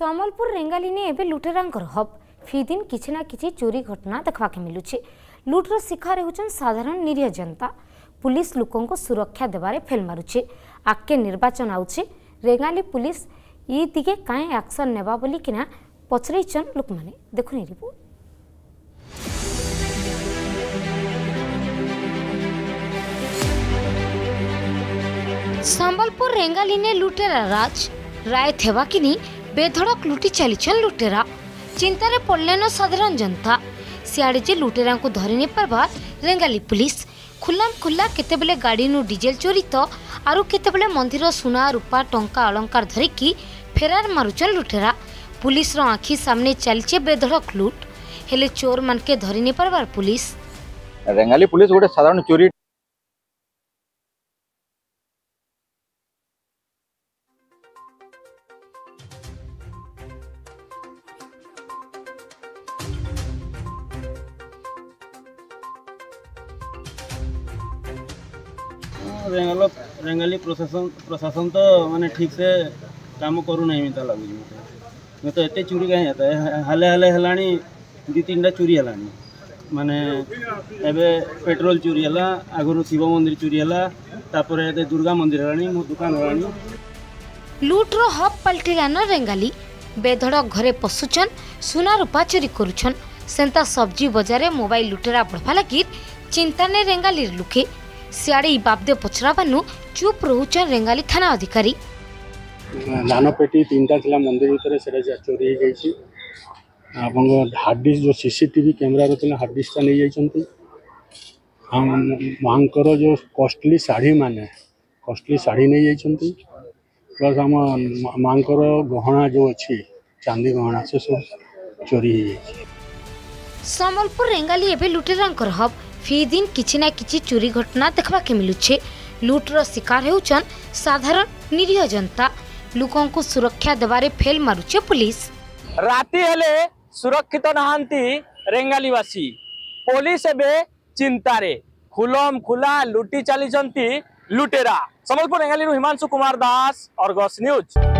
ସମ୍ବଲପୁର ରେଙ୍ଗାଲିନେ ଏବେ ଲୁଟେରାଙ୍କର ହବ୍ ଫିଦିନ କିଛି ନା କିଛି ଚୋରି ଘଟଣା ଦେଖବାକେ ମିଳୁଛି ଲୁଟ୍ର ଶିକାର ହେଉଛନ୍ତି ସାଧାରଣ ନିରୀହ ଜନତା ପୁଲିସ ଲୋକଙ୍କୁ ସୁରକ୍ଷା ଦେବାରେ ଫେଲ୍ ମାରୁଛି ଆଗକେ ନିର୍ବାଚନ ଆଉଛି ରେଙ୍ଗାଲି ପୁଲିସ ଇ ଦିଗେ କାହିଁ ଆକ୍ସନ ନେବା ବୋଲିକିନା ପଚରେଇଛନ୍ ଲୋକମାନେ ଦେଖୁନି ରିପୋର୍ଟ ସମ୍ବଲପୁର ରେଙ୍ଗାଲିନେ ଲୁଟେରା ରାଜ ରାୟ ଥେବା କି ନାହିଁ বেধড়ক লুটি চালিছেন লুটেরা চিন্তারে পড়লেন সাধারণ জনতা সিয়াড়ে যে লুটেরা ধরে নেপারবা রেঙ্গালি পুলিশ খুলাম খুলা কেতবে গাড়ি নু ডিজেল চোরি তো আরু কেতবে মন্দির সুনা রূপা টঙ্কা অলঙ্কার ধরিকি ফেরার মারুছেন লুটেরা পুলিশর আখি সামনে চালছে বেধড়ক লুট হলে চোর মানকে ধরে নেপারবার পুলিশ রেঙ্গালি পুলিশ গোটে সাধারণ চোরি ରେଙ୍ଗାଲ ରେଙ୍ଗାଲି ପ୍ରଶାସନ ପ୍ରଶାସନ ତ ମାନେ ଠିକ୍ସେ କାମ କରୁନାହିଁ ଏମିତି ଲାଗୁଛି ମୋତେ ମୁଁ ତ ଏତେ ଚୋରି କାହିଁ ହେତା ହାଲେ ହାଲେ ହେଲାଣି ଦୁଇ ତିନିଟା ଚୋରି ହେଲାଣି ମାନେ ଏବେ ପେଟ୍ରୋଲ ଚୋରି ହେଲା ଆଗରୁ ଶିବ ମନ୍ଦିର ଚୋରି ହେଲା ତାପରେ ଏବେ ଦୁର୍ଗା ମନ୍ଦିର ହେଲାଣି ମୋ ଦୋକାନ ହେଲାଣି ଲୁଟ୍ର ହବ୍ ପାଲଟିଲାନ ରେଙ୍ଗାଲି ବେଧଡ଼ ଘରେ ପଶୁଛନ୍ ସୁନା ରୂପା ଚୋରି କରୁଛନ୍ ସେନ୍ତା ସବ୍ଜି ବଜାରେ ମୋବାଇଲ ଲୁଟେରା ବଢ଼ବା ଲାଗି ଚିନ୍ତାନେ ରେଙ୍ଗାଲିର ଲୁକେ ସିଆଡ଼େ ଏଇ ବାବଦେ ପଚରାବାନୁ ଚୁପ୍ ରହୁଛନ୍ ରେଙ୍ଗାଲି ଥାନା ଅଧିକାରୀ ଧାନ ପେଟି ତିନିଟା ଥିଲା ମନ୍ଦିର ଭିତରେ ସେଟା ଚୋରି ହେଇଯାଇଛି ଆପଣଙ୍କ ହାର୍ଡ଼ ଡିସ୍କ ଯେଉଁ ସି ସି ଟିଭି କ୍ୟାମେରାରେ ଥିଲା ହାର୍ଡ଼ ଡିସ୍କଟା ନେଇଯାଇଛନ୍ତି ମାଆଙ୍କର ଯେଉଁ କଷ୍ଟଲି ଶାଢ଼ୀମାନେ କଷ୍ଟଲି ଶାଢ଼ୀ ନେଇଯାଇଛନ୍ତି ପ୍ଲସ୍ ଆମ ମାଆଙ୍କର ଗହଣା ଯେଉଁ ଅଛି ଚାନ୍ଦି ଗହଣା ସେସବୁ ଚୋରି ହେଇଯାଇଛି ସମ୍ବଲପୁର ରେଙ୍ଗାଲି ଏବେ ଲୁଟେରାଙ୍କର ହବ୍ फि दिन किसी ना कि चोरी घटना देखा के मिलूचे लुट्र शिकार साधारण निरीह जनता लोक सुरक्षा देवे फेल मारुचे पुलिस राति सुरक्षित नहांतीवासी पुलिस एवं चिंतार खुलम खुला लुटी चली लुटेरा समबलपुर रेंगाली हिमांशु कुमार दास अर्गस न्यूज़